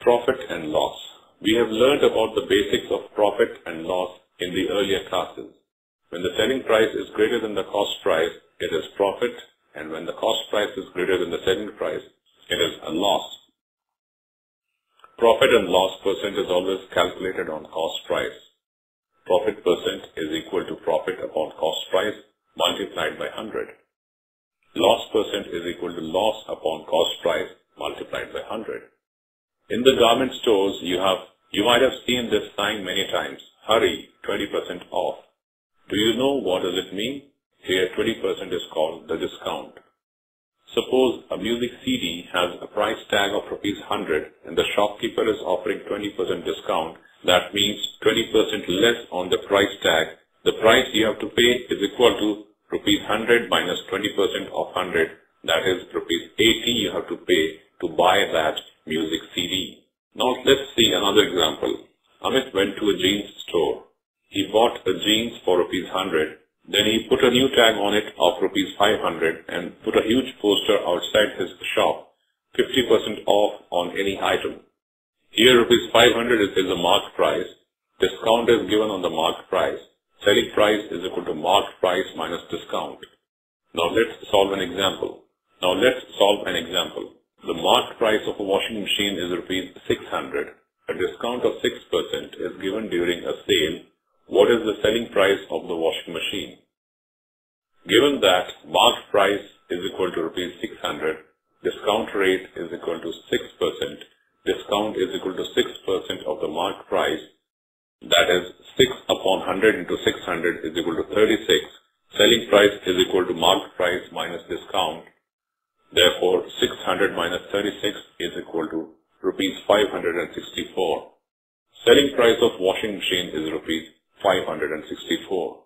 Profit and loss. We have learned about the basics of profit and loss in the earlier classes. When the selling price is greater than the cost price, it is profit, and when the cost price is greater than the selling price, it is a loss. Profit and loss percent is always calculated on cost price. Profit percent is equal to profit upon cost price multiplied by 100. Loss percent is equal to loss upon cost price multiplied by 100. In the garment stores, you have you might have seen this sign many times. Hurry, 20% off. Do you know what does it mean? Here 20% is called the discount. Suppose a music CD has a price tag of rupees 100 and the shopkeeper is offering 20% discount. That means 20% less on the price tag. The price you have to pay is equal to rupees 100 minus 20% of 100. That is rupees 80 you have to pay to buy that music CD. Now let's see another example. Amit went to a jeans store. He bought a jeans for rupees 100. Then he put a new tag on it of rupees 500 and put a huge poster outside his shop, 50% off on any item. Here rupees 500 is, the marked price. Discount is given on the marked price. Selling price is equal to marked price minus discount. Now let's solve an example. Now let's solve an example. The marked price of a washing machine is rupees 600. A discount of 6% is given during a sale. What is the selling price of the washing machine? Given that marked price is equal to rupees 600, discount rate is equal to 6%, discount is equal to 6% of the marked price, that is 6 upon 100 into 600 is equal to 36, selling price is equal to marked price minus discount, Therefore, 600 minus 36 is equal to rupees 564. Selling price of washing machine is rupees 564.